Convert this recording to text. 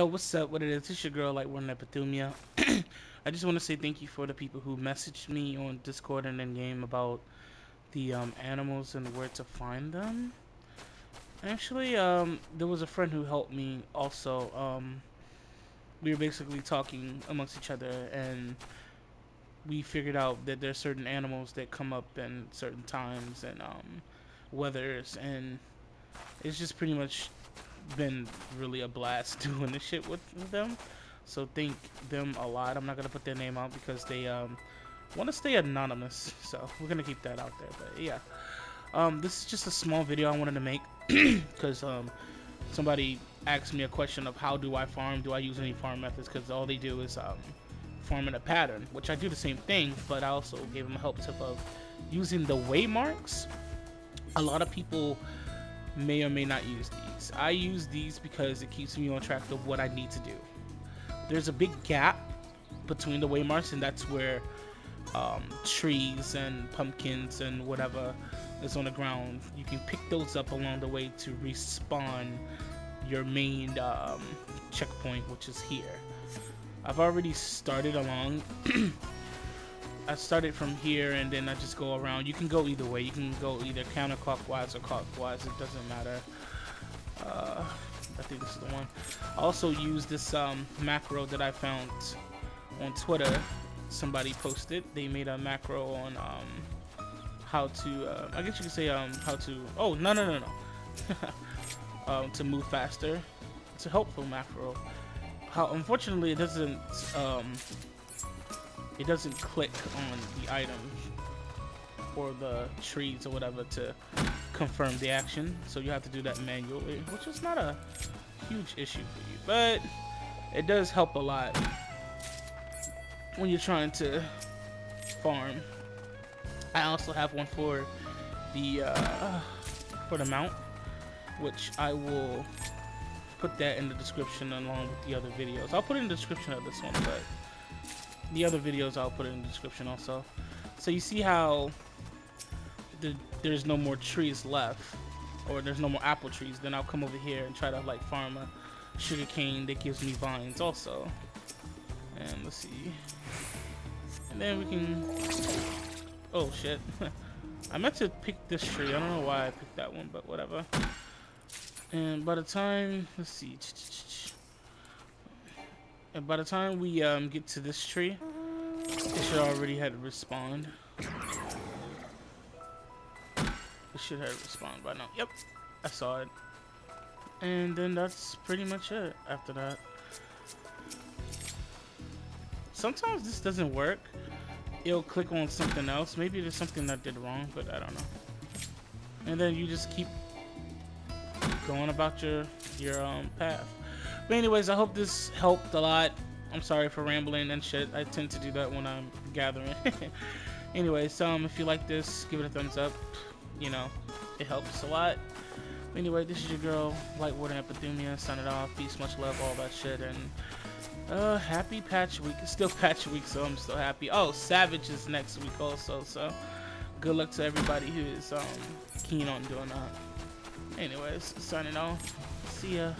Yo, what's up? What it is? It's your girl, like one Epithumia. I just want to say thank you for the people who messaged me on Discord and in game about the um, animals and where to find them. Actually, um, there was a friend who helped me also. Um, we were basically talking amongst each other and we figured out that there's certain animals that come up in certain times and um, weathers and it's just pretty much been really a blast doing this shit with them. So thank them a lot. I'm not gonna put their name out because they um, want to stay anonymous. So we're gonna keep that out there. But yeah, um, this is just a small video I wanted to make because um, somebody asked me a question of how do I farm? Do I use any farm methods? Because all they do is um, farm in a pattern, which I do the same thing. But I also gave them a help tip of using the waymarks. A lot of people may or may not use these. I use these because it keeps me on track of what I need to do. There's a big gap between the waymarks, and that's where um, trees and pumpkins and whatever is on the ground. You can pick those up along the way to respawn your main um, checkpoint, which is here. I've already started along I started from here and then I just go around. You can go either way. You can go either counterclockwise or clockwise. It doesn't matter. Uh, I think this is the one. I also use this um, macro that I found on Twitter. Somebody posted. They made a macro on um, how to. Uh, I guess you could say um, how to. Oh no no no no. um, to move faster. It's a helpful macro. How unfortunately it doesn't um, it doesn't click on the item or the trees or whatever to confirm the action. So you have to do that manually, which is not a huge issue for you, but it does help a lot when you're trying to farm. I also have one for the uh, for the mount, which I will put that in the description along with the other videos. I'll put it in the description of this one, but the other videos I'll put it in the description also. So you see how the, there's no more trees left, or there's no more apple trees, then I'll come over here and try to like farm a sugar cane that gives me vines also. And let's see. And then we can, oh shit. I meant to pick this tree. I don't know why I picked that one, but whatever. And by the time, let's see. And by the time we um, get to this tree, it should already have respawned. It should have respawned by now. Yep, I saw it. And then that's pretty much it after that. Sometimes this doesn't work. It'll click on something else. Maybe there's something that did wrong, but I don't know. And then you just keep going about your your um, path. But anyways, I hope this helped a lot. I'm sorry for rambling and shit. I tend to do that when I'm gathering. anyways, um, if you like this, give it a thumbs up. You know, it helps a lot. Anyway, this is your girl, Lightwater Epithumia, signing off. Peace, much love, all that shit, and uh, happy patch week. It's still patch week, so I'm still happy. Oh, Savage is next week also, so good luck to everybody who is um keen on doing that. Anyways, signing off. See ya.